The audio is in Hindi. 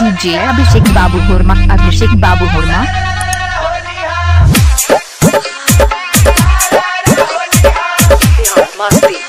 डीजे अभिषेक बाबू हुरमा अभिषेक बाबू हुरमा। Masti